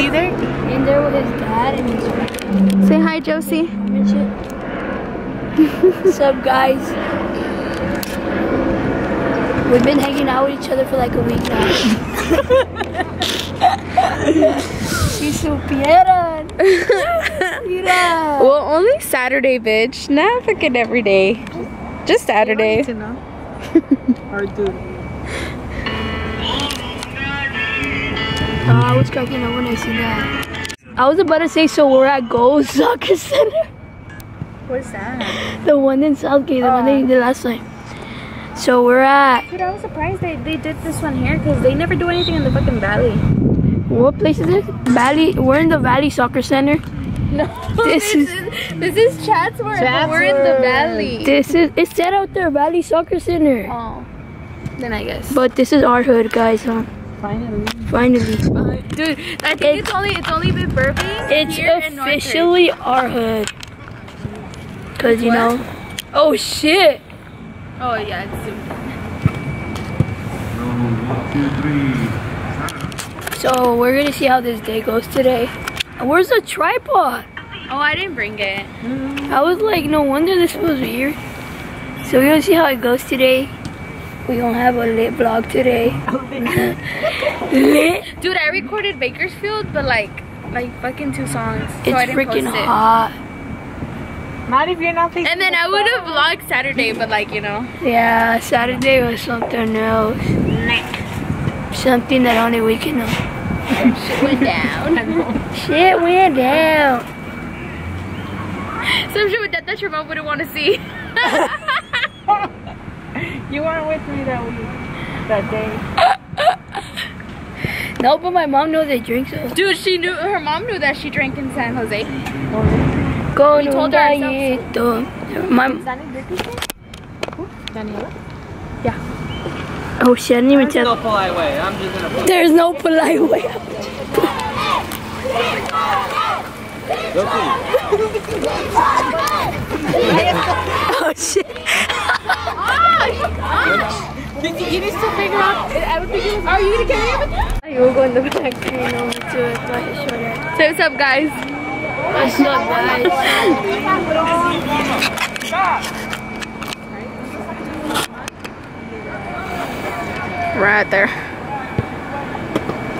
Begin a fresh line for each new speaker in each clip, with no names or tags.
See there?
in there with his dad and his friend
Say hi, Josie.
What's up, guys? We've been hanging out with each other for like a week now. si supieran. Mira.
Well, only Saturday, bitch. Not fucking every day. Just Saturday.
To know. or do.
Uh, I was cracking up when I see that. I was about to say, so we're at Goals Soccer Center.
What's that?
The one in South Gate, the one they uh. did last time. So we're at,
Dude, I was surprised they, they did this one here because they never do anything in the fucking valley.
what place is this? Valley, we're in the Valley Soccer Center.
No,
This
this,
is-
is, this is Chatsworth. but We're in the valley.
This is, it's set out there, Valley Soccer Center.
Oh, then I guess.
But this is our hood, guys, huh?
Finally.
Finally.
Dude, I think it's only it's only been Burbank.
It's
here, and Northridge.
officially our hood. Cause you know. Oh shit!
Oh yeah, it's
So we're gonna see how this day goes today. Where's the tripod?
Oh, I didn't bring it.
I was like, no wonder this was weird. So we're gonna see how it goes today. We gonna have a lit vlog today. lit.
Dude, I recorded Bakersfield, but like like fucking two songs. So I
It's
didn't
freaking
post it.
hot.
Not if you're not thinking.
And then I would have vlogged Saturday, but like you know.
Yeah, Saturday was something else. Something that only we can know.
Shit went down.
Shit went down.
Some shit with that that your mom wouldn't want to see.
You weren't with me that week. That day.
No, but my mom knows I drink so.
Dude, she knew her mom knew that she drank in San Jose.
Con
We told
un
her ourselves.
gallito. My,
Daniela? Yeah.
Oh shit, I didn't even
There's
tell.
There's no polite way. I'm just gonna put
There's no polite way. oh shit.
You need to figure out. I would it was. Are you gonna carry everything?
You will go in the back. I know me too. That's why I showed.
Say what's up, guys.
What's up, guys?
Right there.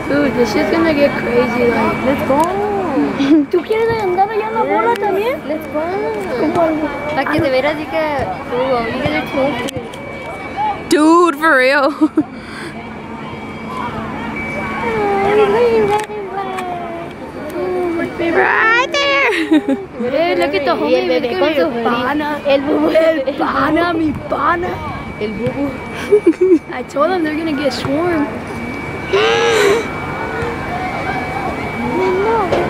Dude, this is gonna get crazy. Like, let's go. ¿Tú quieres andar allá en la bola también?
Let's go.
¿Cómo?
Para que de veras diga, oh, you guys are cool. Dude, for real. right there.
Hey, look at the homie. Look at el pana. El bubu. El pana, mi pana.
El bubu.
I told them they're gonna get swarmed.
They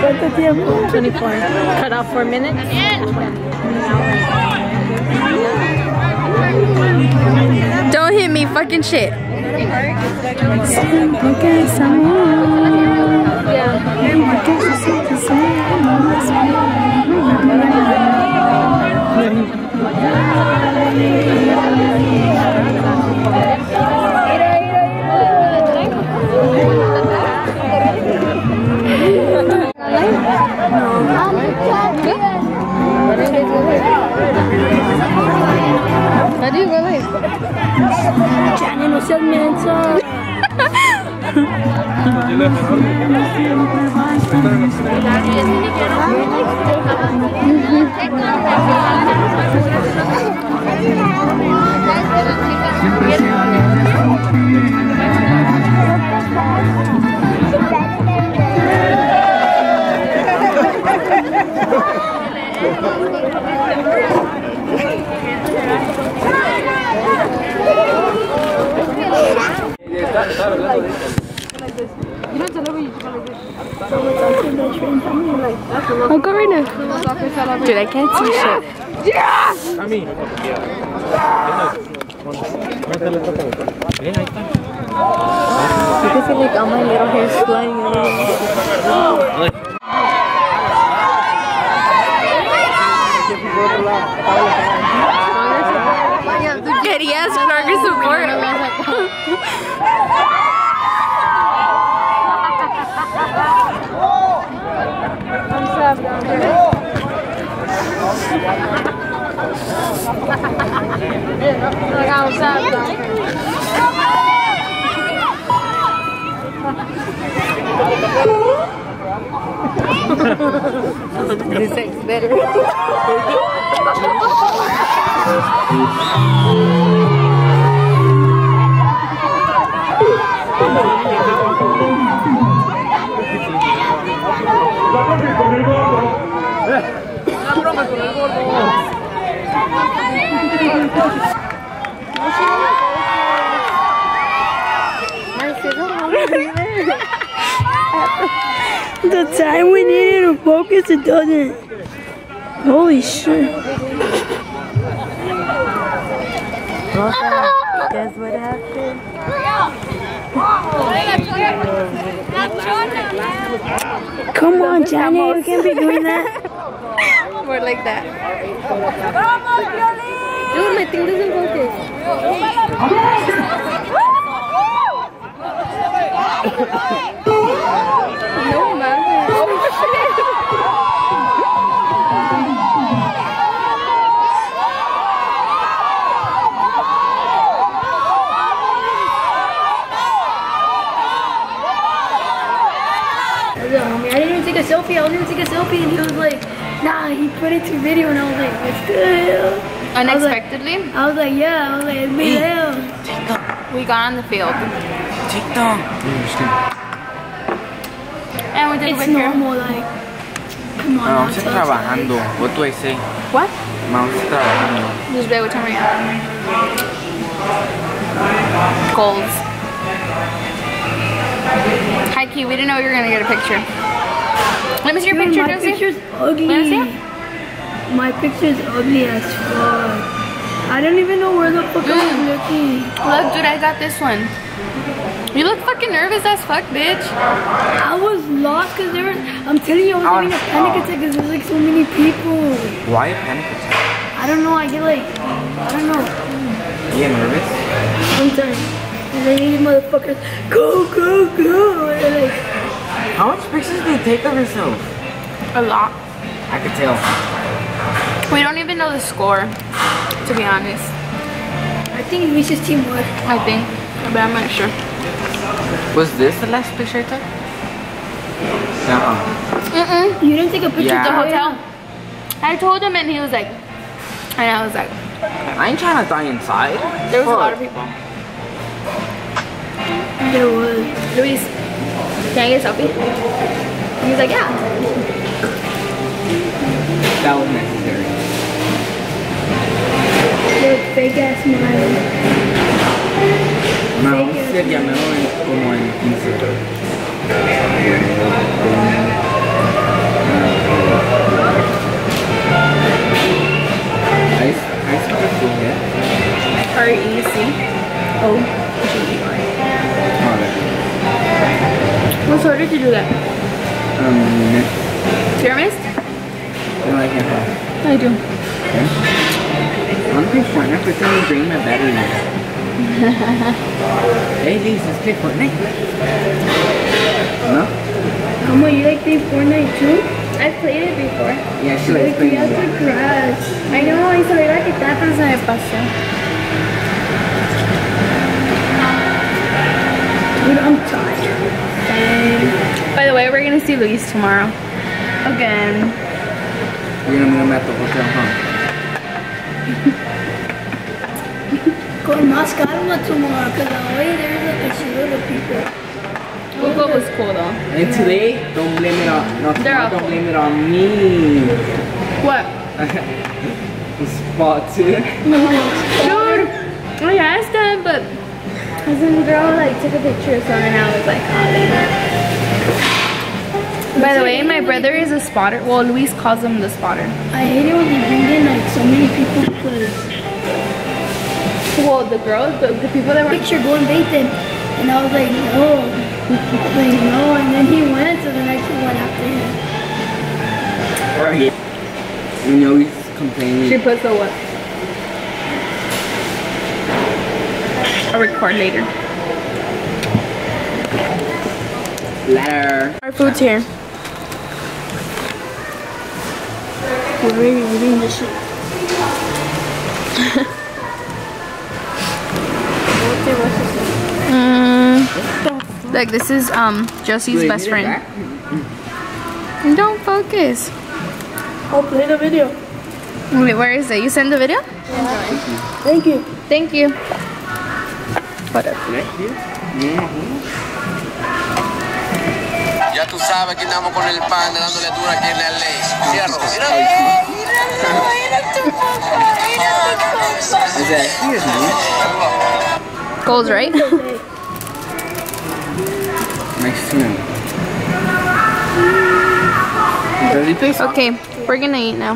¿Cuánto tiempo?
24. Cut off four minutes.
Don't hit me, fucking shit.
Look at someone. Look
at someone. Gianni non si ammezza Thank you.
Dude, I can't see shit.
A mí. Ven, ahí está.
You can see like all my little hairs flying everywhere. Querías progress support. This is better.
The time we needed to focus, it doesn't. Holy shit.
Guess what happened?
Come on, Janet, you can't be doing that.
More like that. Dude, my thing doesn't focus. No mames. Oh shit.
I was like, homie, I didn't even take a selfie. I was gonna take a selfie, and he was like, nah, he put it to video, and I was like, what's good?
Unexpectedly,
I was like, yeah. I was like, it's video.
we got on the field.
TikTok.
And we took a
It's
picture.
normal, like, come on.
Vamos
now,
a
touch.
trabajando. What do I say?
What?
Vamos a trabajando.
Just wait, what time are you at? Goals. Hi, Key. We didn't know you were gonna get a picture. Let me see your
Dude,
picture,
my
Josie.
picture's ugly.
Let me see
My picture's ugly as fuck. I don't even know where the fuck
Mm.
I'm looking.
Look, dude, I got this one. You look fucking nervous as fuck, bitch.
I was lost because there were, I'm telling you, I was having a oh, panic attack because there's like so many people.
Why a panic attack?
I don't know, I get like, I don't know,
You get nervous?
sometimes. And then these motherfuckers, go, go, go. And like,
How much pictures do you take of yourself?
A lot.
I could tell.
We don't even know the score, to be honest.
I think it reaches teamwork.
I think, but I'm not sure.
Was this the last picture I took? Uh-uh.
Mm-mm.
You didn't take a picture
Yeah.
of
The
the
hotel. I told him, and he was like, and I was like,
I ain't trying to die inside.
there was a lot of people.
There was.
Luis, can I get a selfie? He was like, yeah.
That was necessary.
Look, fake ass smile.
Me vamos a hacer llamado en- como en 15. Hey, Lisa, let's play Fortnite. No?
Come on, you like playing Fortnite too?
I've played it before.
Yeah, she likes
Like,
playing
you have
it.
to crash.
I know, y se me iba a quitar, pero se me pasó.
Dude, I'm tired.
By the way, we're gonna see Luis tomorrow. Again.
You're gonna meet him at the hotel, huh?
Con más calma tomorrow, because the way there's like a shitload of people.
Google was cool though.
And today, don't blame it on, no,
They're
tomorrow, don't blame it on me.
What?
the spot too.
Dude, I asked them, but some girl like took a picture of something and I was like, oh, By the way, my brother is a spotter. Well, Luis calls him the spotter.
I hate it when they bring in like so many people because
Well, the girls, the, the people that were.
picture go and bait them. And I was like, no. like, no. And then he went, so then I just went after him.
Right. You know he's complaining.
She puts a what? I'll record later.
Letter.
Our food's here.
We're already eating this shit.
like this is um Josie's
Wait,
best friend.
back?
Don't focus.
I'll play the video.
Wait, where is it? You send the video?
Thank you.
Thank you. Whatever.
Right here? Yeah.
Ya tú sabes que andamos con el pan dándole dura aquí en la ley. Cierro.
Is that here, man?
Goals, right?
Nice to know. Does he play soccer?
Okay, we're gonna eat now.